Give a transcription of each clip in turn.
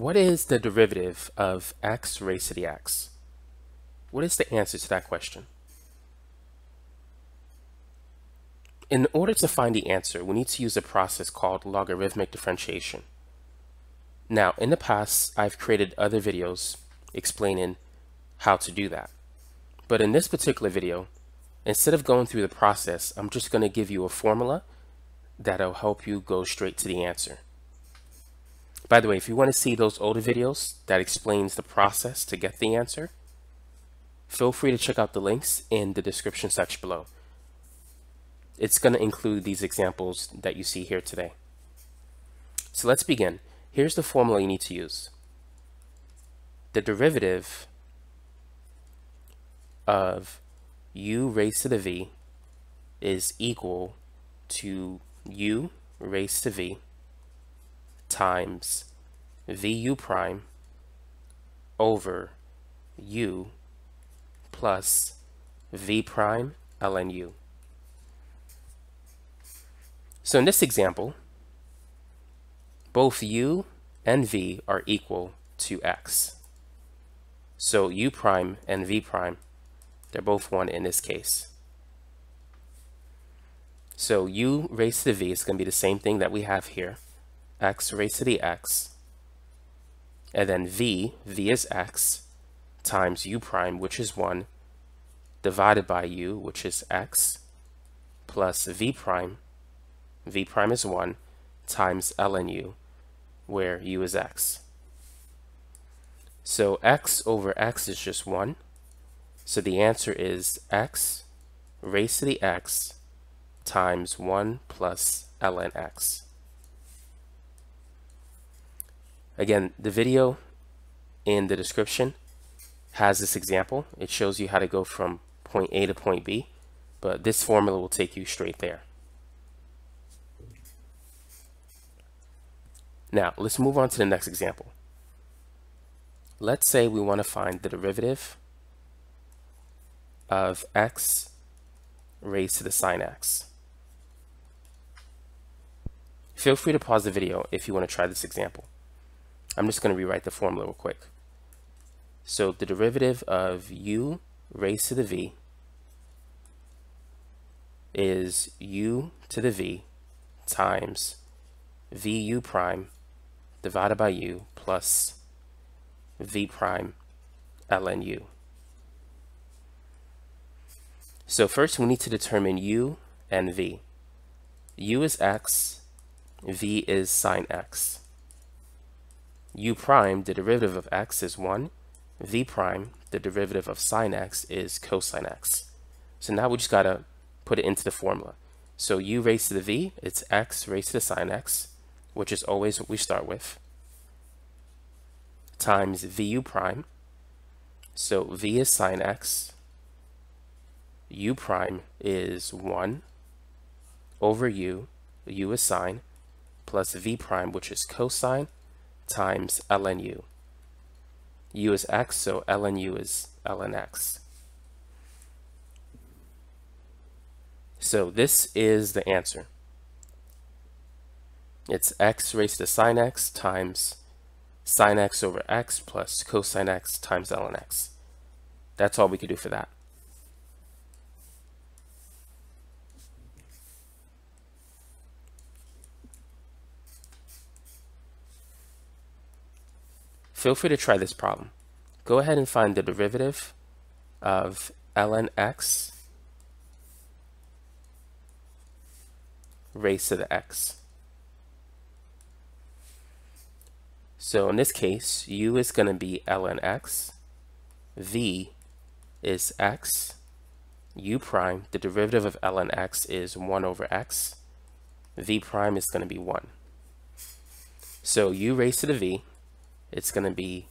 what is the derivative of x raised to the x? What is the answer to that question? In order to find the answer, we need to use a process called logarithmic differentiation. Now, in the past, I've created other videos explaining how to do that. But in this particular video, instead of going through the process, I'm just going to give you a formula that'll help you go straight to the answer. By the way, if you want to see those older videos that explains the process to get the answer, feel free to check out the links in the description section below. It's going to include these examples that you see here today. So let's begin. Here's the formula you need to use. The derivative of u raised to the v is equal to u raised to v times vu prime over u plus v prime ln u. So in this example, both u and v are equal to x. So u prime and v prime, they're both 1 in this case. So u raised to v is going to be the same thing that we have here x raised to the x, and then v, v is x, times u prime, which is 1, divided by u, which is x, plus v prime, v prime is 1, times ln u, where u is x. So x over x is just 1. So the answer is x raised to the x times 1 plus ln x. Again, the video in the description has this example. It shows you how to go from point A to point B, but this formula will take you straight there. Now, let's move on to the next example. Let's say we want to find the derivative of x raised to the sine x. Feel free to pause the video if you want to try this example. I'm just going to rewrite the formula real quick. So the derivative of u raised to the v is u to the v times vu prime divided by u plus v prime ln u. So first we need to determine u and v. u is x, v is sine x u prime, the derivative of x is 1. v prime, the derivative of sine x is cosine x. So now we just got to put it into the formula. So u raised to the v, it's x raised to the sine x, which is always what we start with, times vu prime. So v is sine x, u prime is 1 over u, u is sine, plus v prime, which is cosine, times ln u. u is x, so ln u is ln x. So this is the answer. It's x raised to sine x times sine x over x plus cosine x times ln x. That's all we can do for that. Feel free to try this problem. Go ahead and find the derivative of ln x raised to the x. So in this case, u is going to be ln x, v is x, u prime, the derivative of ln x is 1 over x, v prime is going to be 1. So u raised to the v it's going to be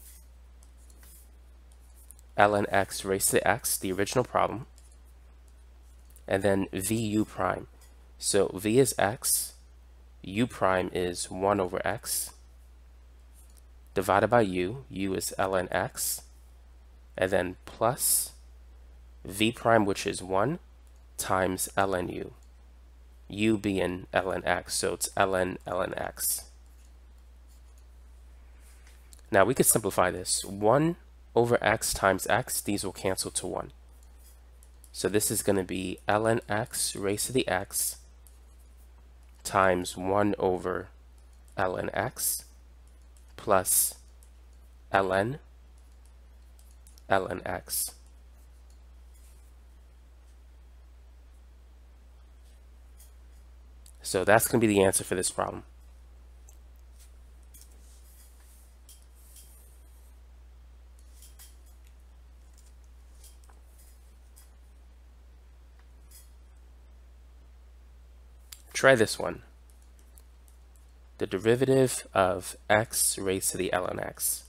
ln x raised to x, the original problem, and then vu prime. So v is x, u prime is 1 over x, divided by u, u is ln x, and then plus v prime, which is 1, times ln u, u being ln x, so it's ln ln x. Now we could simplify this. 1 over x times x, these will cancel to 1. So this is going to be ln x raised to the x times 1 over ln x plus ln ln x. So that's going to be the answer for this problem. Try this one. The derivative of x raised to the ln x.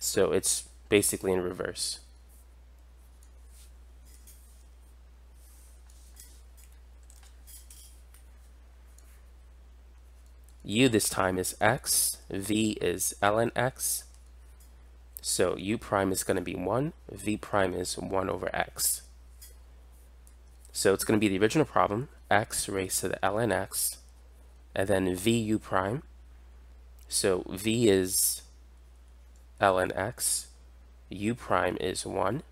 So it's basically in reverse. u this time is x, v is ln x. So u prime is going to be 1, v prime is 1 over x. So it's going to be the original problem, x raised to the ln x, and then vu prime. So v is ln x, u prime is 1,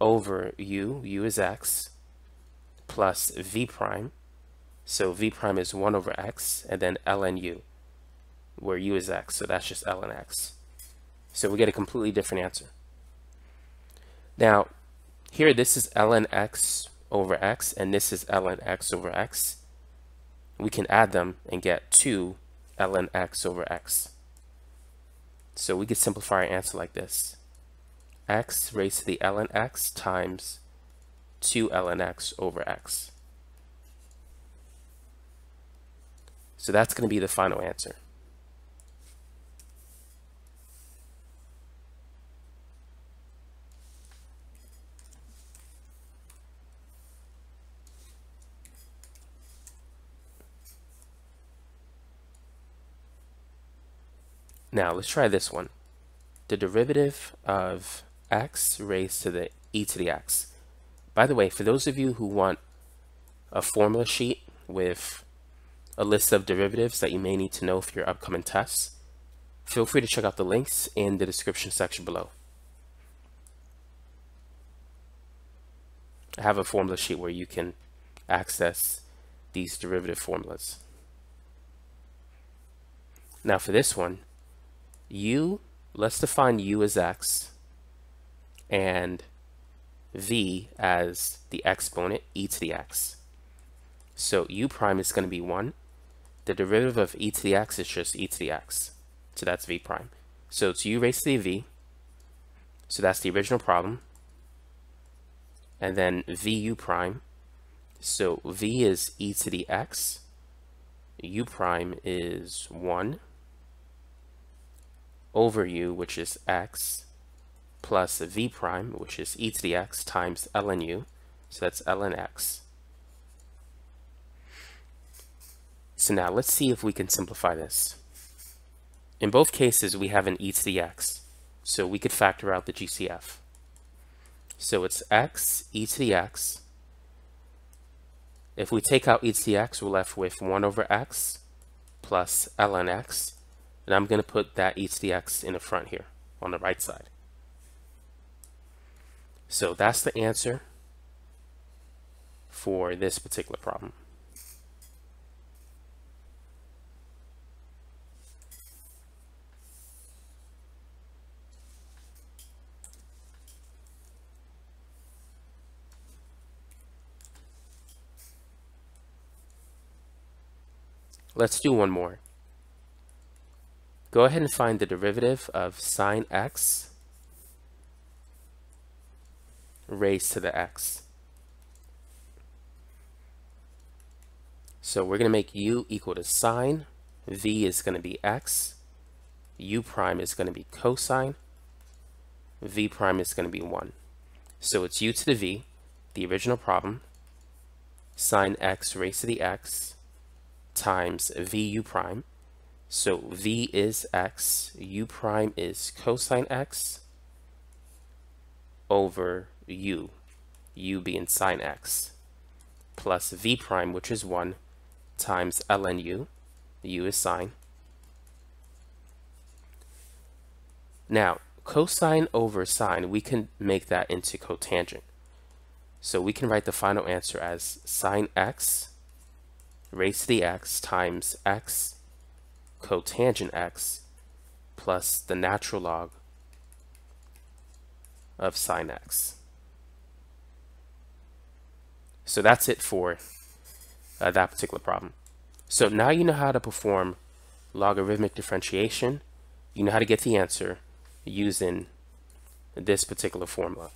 over u, u is x, plus v prime, so v prime is 1 over x, and then ln u, where u is x, so that's just ln x. So we get a completely different answer. Now, here this is ln x over x, and this is ln x over x. We can add them and get 2 ln x over x. So we could simplify our answer like this. x raised to the ln x times 2 ln x over x. So that's going to be the final answer. Now let's try this one. The derivative of x raised to the e to the x. By the way, for those of you who want a formula sheet with a list of derivatives that you may need to know for your upcoming tests, feel free to check out the links in the description section below. I have a formula sheet where you can access these derivative formulas. Now for this one, u, let's define u as x and v as the exponent e to the x. So u prime is going to be 1 the derivative of e to the x is just e to the x. So that's v prime. So it's u raised to the v. So that's the original problem. And then vu prime. So v is e to the x. u prime is 1 over u, which is x, plus v prime, which is e to the x, times ln u. So that's ln x. So now let's see if we can simplify this. In both cases, we have an e to the x, so we could factor out the GCF. So it's x e to the x. If we take out e to the x, we're left with 1 over x plus ln x. And I'm going to put that e to the x in the front here on the right side. So that's the answer for this particular problem. Let's do one more. Go ahead and find the derivative of sine x raised to the x. So we're going to make u equal to sine, v is going to be x, u prime is going to be cosine, v prime is going to be 1. So it's u to the v, the original problem, sine x raised to the x, times vu prime. So v is x, u prime is cosine x over u, u being sine x, plus v prime, which is 1, times ln u, u is sine. Now, cosine over sine, we can make that into cotangent. So we can write the final answer as sine x raised to the x times x cotangent x plus the natural log of sine x. So that's it for uh, that particular problem. So now you know how to perform logarithmic differentiation. You know how to get the answer using this particular formula.